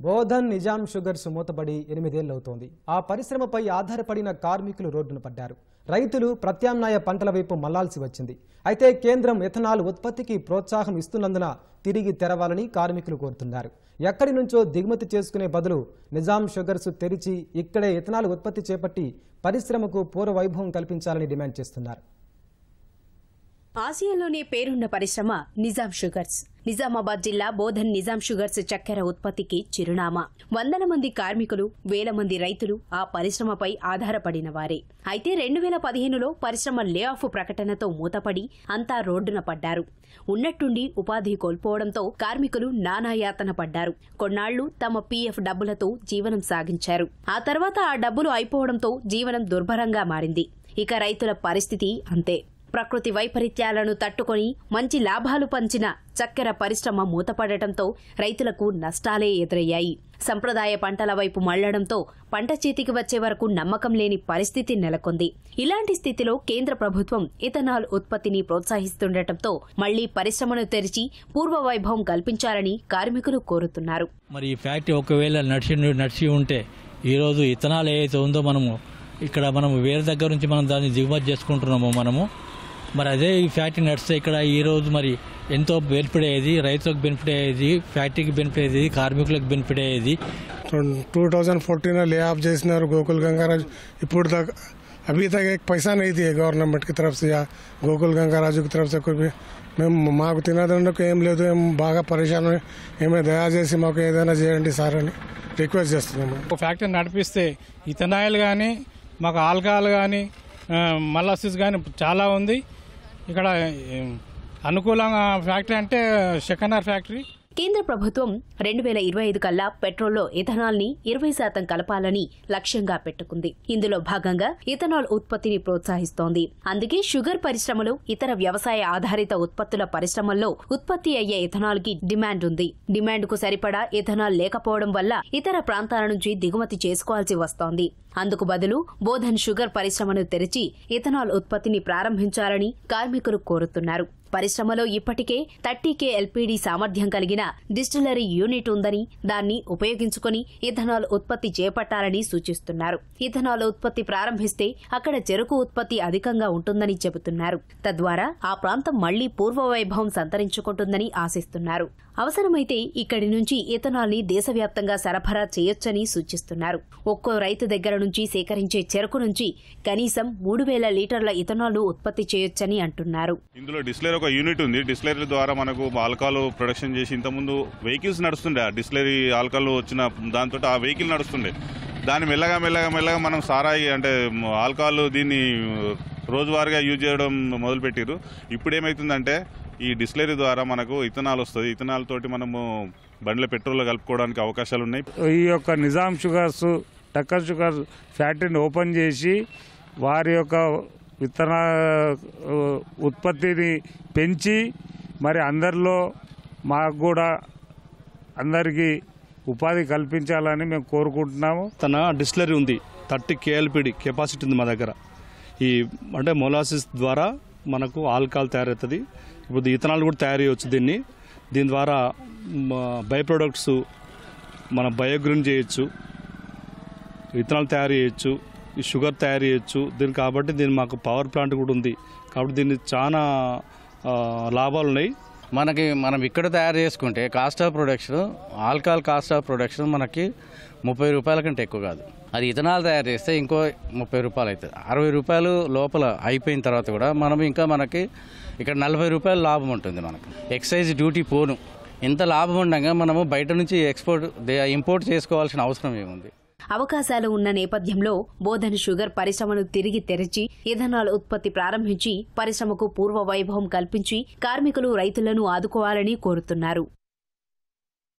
Bodhan Nizam sugars మూతబడి ఎనిమిదేళ్ళవుతోంది ఆ పరిశ్రమపై ఆధారపడిన కార్మికులు రోడ్డున పడ్డారు. రైతులు ప్రత్యామ్నాయ పంటల వైపు మళ్ళాల్సి వచ్చింది. అయితే కేంద్రం ఎథనాల్ ఉత్పత్తికి ప్రోత్సాహం ఇస్తున్నందున తిరిగి తెరవాలని కార్మికులు కోరుతున్నారు. ఎక్కడి నుంచో దిగుమతి చేసుకునే బదులు నిజాం షుగర్స్ తెరిచి ఇక్కడే ఎథనాల్ ఉత్పత్తి చేపట్టి పరిశ్రమకు పూర్వ వైభవం కల్పించాలని డిమాండ్ చేస్తున్నారు. ఆసియాలోనే పేరున్న పరిశ్రమ నిజాం షుగర్స్. నిజామాబాద్ జిల్లా బోధన్ నిజాం షుగర్స్ చక్కెర ఉత్పత్తికి చిరునామా. వందల మంది కార్మికులు వేల మంది రైతులు ఆ పరిశ్రమపై ఆధారపడిన వారే. అయితే రెండు వేల పదిహేనులో పరిశ్రమ లే ఆఫ్ ప్రకటనతో మూతపడి అంతా రోడ్డున పడ్డారు. ఉన్నట్టుండి ఉపాధి కోల్పోవడంతో కార్మికులు నానాయాతన పడ్డారు. కొన్నాళ్ళు తమ పీఎఫ్ డబ్బులతో జీవనం సాగించారు. ఆ తర్వాత ఆ డబ్బులు అయిపోవడంతో జీవనం దుర్భరంగా మారింది. ఇక రైతుల పరిస్థితి అంతే. ప్రకృతి వైపరీత్యాలను తట్టుకొని మంచి లాభాలు పంచిన చక్కెర పరిశ్రమ మూతపడటంతో రైతులకు నష్టాలే ఎదురయ్యాయి. సంప్రదాయ పంటల వైపు మళ్ళడంతో పంట చేతికి వచ్చే వరకు నమ్మకం లేని పరిస్థితి నెలకొంది. ఇలాంటి స్థితిలో కేంద్ర ప్రభుత్వం ఇథనాల్ ఉత్పత్తిని ప్రోత్సహిస్తుండటంతో మళ్ళీ పరిశ్రమను తెరిచి పూర్వ వైభవం కల్పించాలని కార్మికులు కోరుతున్నారు. మరి ఈ ఫ్యాక్టరీ ఒకవేళ నడిచి నడిచి ఉంటే ఈరోజు ఇథనాల్ ఏదైతే ఉందో మనము ఇక్కడ మనం వేరే దగ్గర నుంచి మనం దాన్ని దిగుమతి చేసుకుంటున్నాము మనము మరి అదే ఈ ఫ్యాక్టరీ నడిస్తే ఇక్కడ ఈరోజు మరి ఎంతో బెనిఫిట్ అయ్యేది రైతులకు బెనిఫిట్ అయ్యేది ఫ్యాక్టరీకి బెనిఫిట్ అయ్యేది కార్మికులకు బెనిఫిట్ అయ్యేది two thousand fourteen lay off చేసినారు గోకుల్ గంగారాజ్ ఇప్పుడు तक अभी तक एक पैसा नहीं दिए गवर्नमेंट की तरफ से या గోకుల్ గంగారాజు की तरफ से कोई भी మేము మాకు తినదండకు ఏం లేదు ఏం బాగా పరేషాన్ ఏమే దయచేసి మాకు ఏదైనా చేయండి సార్ అని రిక్వెస్ట్ చేస్తున్నాము ఒక ఫ్యాక్టరీ నడిపిస్తే ఇథనాయిల్ కానీ మాకు ఆల్కహాల్ కానీ మలాసిస్ కానీ చాలా ఉంది ఇక్కడ అనుకూలంగా ఫ్యాక్టరీ అంటే షెకనార్ ఫ్యాక్టరీ. కేంద్ర ప్రభుత్వం రెండు వేల ఇరవై ఐదు కల్లా పెట్రోల్లో ఇథనాల్ని ఇరవై శాతం కలపాలని లక్ష్యంగా పెట్టుకుంది. ఇందులో భాగంగా ఇథనాల్ ఉత్పత్తిని ప్రోత్సహిస్తోంది. అందుకే షుగర్ పరిశ్రమలు ఇతర వ్యవసాయ ఆధారిత ఉత్పత్తుల పరిశ్రమల్లో ఉత్పత్తి అయ్యే ఇథనాల్కి డిమాండ్ ఉంది. డిమాండ్కు సరిపడా ఇథనాల్ లేకపోవడం వల్ల ఇతర ప్రాంతాల నుంచి దిగుమతి చేసుకోవాల్సి వస్తోంది. అందుకు బదులు బోధన్ షుగర్ పరిశ్రమను తెరిచి ఇథనాల్ ఉత్పత్తిని ప్రారంభించాలని కార్మికులు కోరుతున్నారు. పరిశ్రమలో ఇప్పటికే థర్టీ కే ఎల్పీడీ సామర్థ్యం కలిగిన డిస్టిలరీ యూనిట్ ఉందని దాన్ని ఉపయోగించుకుని ఇథనాల్ ఉత్పత్తి చేపట్టాలని సూచిస్తున్నారు. ఇథనాల్ ఉత్పత్తి ప్రారంభిస్తే అక్కడ చెరుకు ఉత్పత్తి అధికంగా ఉంటుందని చెబుతున్నారు. తద్వారా ఆ ప్రాంతం మళ్ళీ పూర్వవైభవం సంతరించుకుంటుందని ఆశిస్తున్నారు. అవసరమైతే ఇక్కడి నుంచి ఇథనాల్ని దేశవ్యాప్తంగా సరఫరా చేయొచ్చని సూచిస్తున్నారు. ఒక్కో రైతు దగ్గర నుంచి సేకరించే చెరుకు నుంచి కనీసం మూడు వేల లీటర్ల ఇథనాల్ ఉత్పత్తి చేయొచ్చని అంటున్నారు. ఇందులో ఒక యూనిట్ ఉంది. డిస్లరీ ద్వారా మనకు ఆల్కహాల్ ప్రొడక్షన్ చేసి ఇంతకుముందు వెహికల్స్ నడుస్తుండే. ఆ డిస్లరీ ఆల్కహాల్ వచ్చిన దాంతో ఆ వెహికల్ నడుస్తుండే. దాన్ని మెల్లగా మెల్లగా మెల్లగా మనం సారాయి అంటే ఆల్కహాల్ దీన్ని రోజువారీగా యూజ్ చేయడం మొదలుపెట్టారు ఇప్పుడు ఏమవుతుందంటే ఈ డిస్లరీ ద్వారా మనకు ఇథనాల్ వస్తుంది. ఇథనాల్ తోటి మనము బండ్ల పెట్రోల్ కలుపుకోవడానికి అవకాశాలు ఉన్నాయి. ఈ యొక్క నిజాం షుగర్స్ టక్కర్ షుగర్ ఫ్యాక్టరీని ఓపెన్ చేసి వారి యొక్క విత్తన ఉత్పత్తిని పెంచి మరి అందరిలో మాకు కూడా అందరికీ ఉపాధి కల్పించాలని మేము కోరుకుంటున్నాము. తన డిస్టిలరీ ఉంది థర్టీ కేఎల్పిడి కెపాసిటీ ఉంది మా దగ్గర. ఈ అంటే మొలాసిస్ ద్వారా మనకు ఆల్కహాల్ తయారవుతుంది. ఇప్పుడు ఇథనాల్ కూడా తయారు చేయవచ్చు దీన్ని. దీని ద్వారా బై ప్రొడక్ట్స్ మన బయోగ్రీన్ చేయొచ్చు ఇథనాల్ తయారు చేయొచ్చు. ఈ షుగర్ తయారు చేయొచ్చు. దీని కాబట్టి దీని మాకు పవర్ ప్లాంట్ కూడా ఉంది. కాబట్టి దీన్ని చాలా లాభాలు ఉన్నాయి. మనకి మనం ఇక్కడ తయారు చేసుకుంటే cost of production alcohol cost of production మనకి ముప్పై రూపాయల కంటే ఎక్కువ కాదు. అది ఇథనాల్ తయారు చేస్తే ఇంకో ముప్పై రూపాయలు అవుతుంది. అరవై రూపాయలు లోపల అయిపోయిన తర్వాత కూడా మనం ఇంకా మనకి ఇక్కడ నలభై రూపాయలు లాభం ఉంటుంది మనకు. ఎక్సైజ్ డ్యూటీ పోను. ఇంత లాభం ఉండగా మనము బయట నుంచి ఎక్స్పోర్ట్ ఇంపోర్ట్ చేసుకోవాల్సిన అవసరం ఏముంది? అవకాశాలు ఉన్న నేపథ్యంలో బోధన్ షుగర్ పరిశ్రమను తిరిగి తెరిచి ఇథనాల్ ఉత్పత్తి ప్రారంభించి పరిశ్రమకు పూర్వ వైభవం కల్పించి కార్మికులు రైతులను ఆదుకోవాలని కోరుతున్నారు.